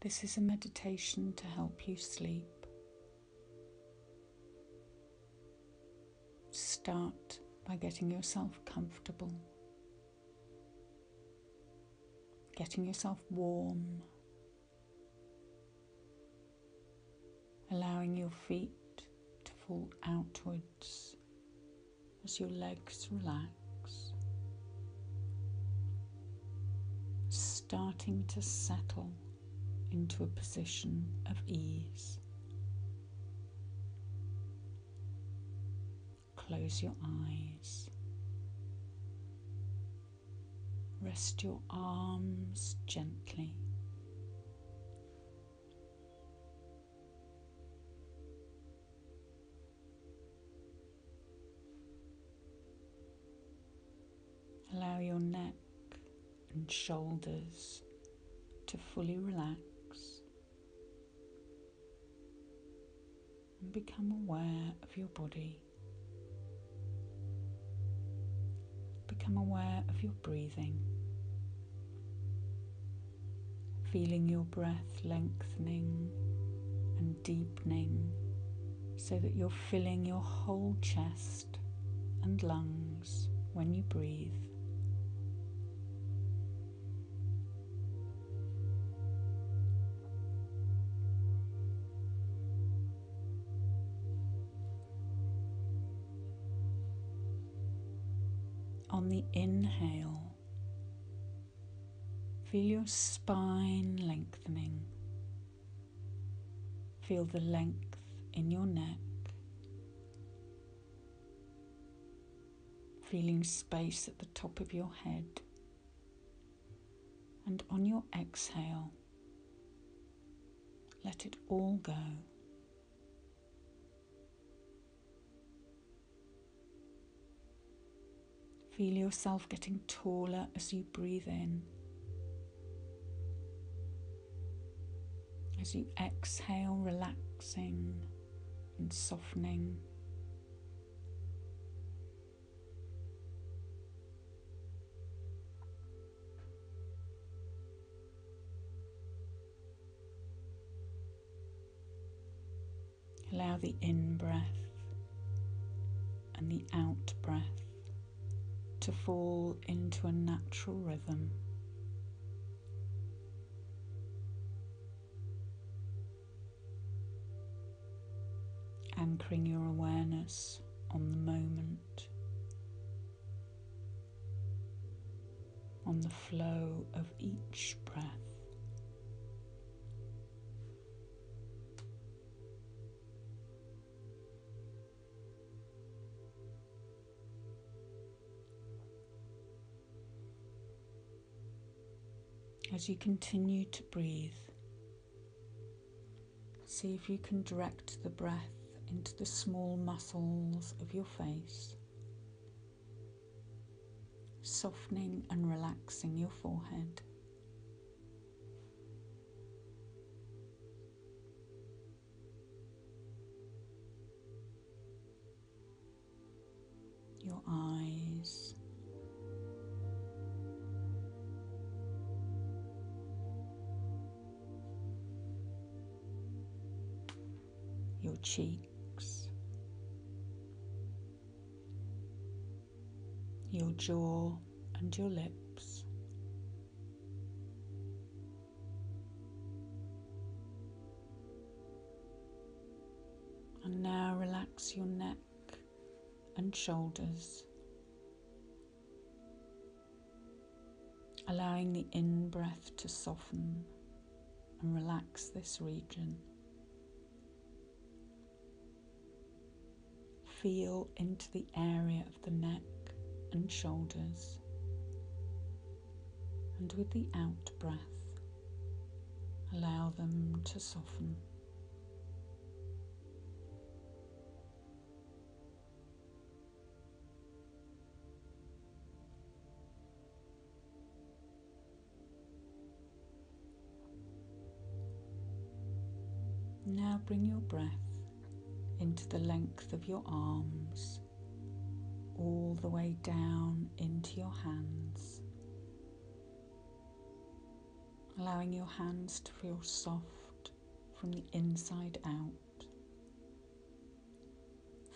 This is a meditation to help you sleep. Start by getting yourself comfortable, getting yourself warm, allowing your feet to fall outwards as your legs relax, starting to settle into a position of ease. Close your eyes. Rest your arms gently. Allow your neck and shoulders to fully relax and become aware of your body. Become aware of your breathing, feeling your breath lengthening and deepening so that you're filling your whole chest and lungs when you breathe. On the inhale, feel your spine lengthening. Feel the length in your neck. Feeling space at the top of your head. And on your exhale, let it all go. Feel yourself getting taller as you breathe in. As you exhale, relaxing and softening. Allow the in breath and the out breath to fall into a natural rhythm. Anchoring your awareness on the moment, on the flow of each breath. As you continue to breathe, see if you can direct the breath into the small muscles of your face, softening and relaxing your forehead. Your eyes. Your cheeks, your jaw and your lips. And now relax your neck and shoulders, allowing the in breath to soften and relax this region. Feel into the area of the neck and shoulders. And with the out breath, allow them to soften. Now bring your breath into the length of your arms, all the way down into your hands, allowing your hands to feel soft from the inside out.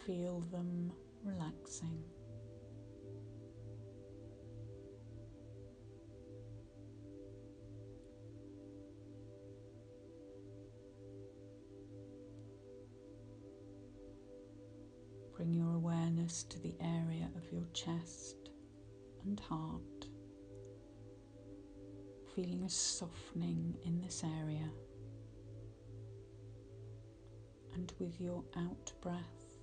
Feel them relaxing. To the area of your chest and heart, feeling a softening in this area. And with your out breath,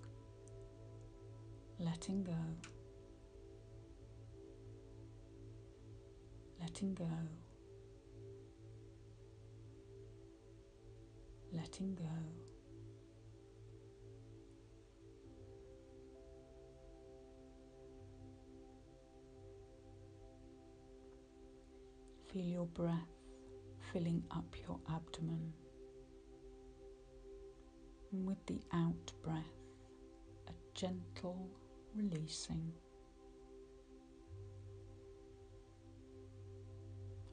letting go, letting go, letting go. Feel your breath filling up your abdomen. And with the out breath, a gentle releasing.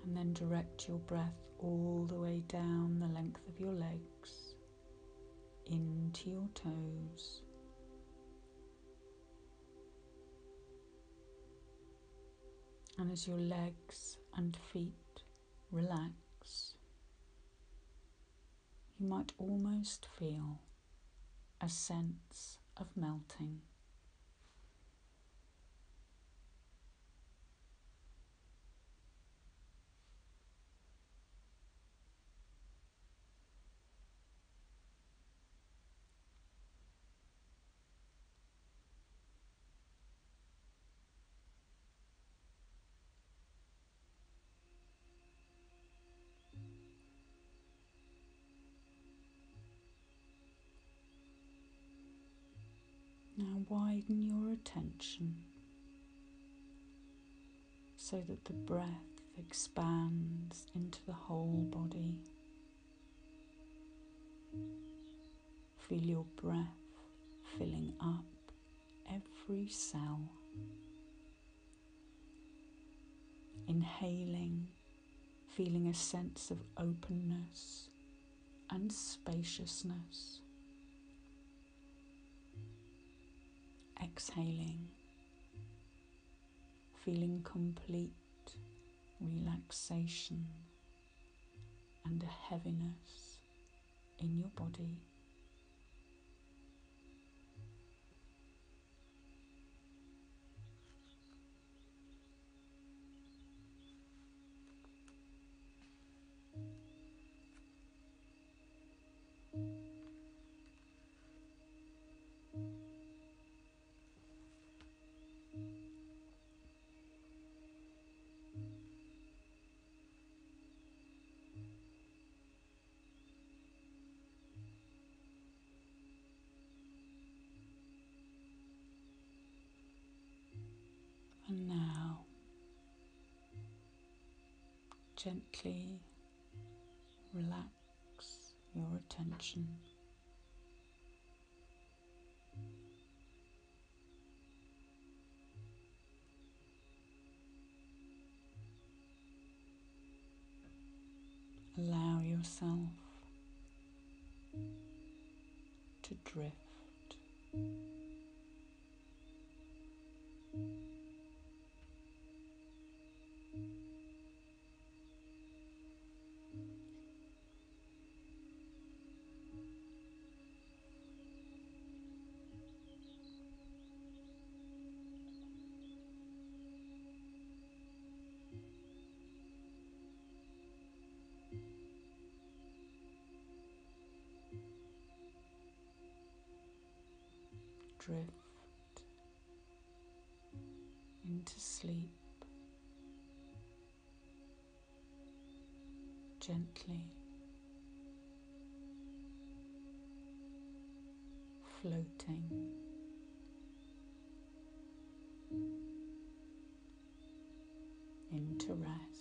And then direct your breath all the way down the length of your legs into your toes. And as your legs and feet relax, you might almost feel a sense of melting. Widen your attention so that the breath expands into the whole body. Feel your breath filling up every cell. Inhaling, feeling a sense of openness and spaciousness. Exhaling, feeling complete relaxation and a heaviness in your body. Gently relax your attention. Allow yourself to drift. drift into sleep gently floating into rest.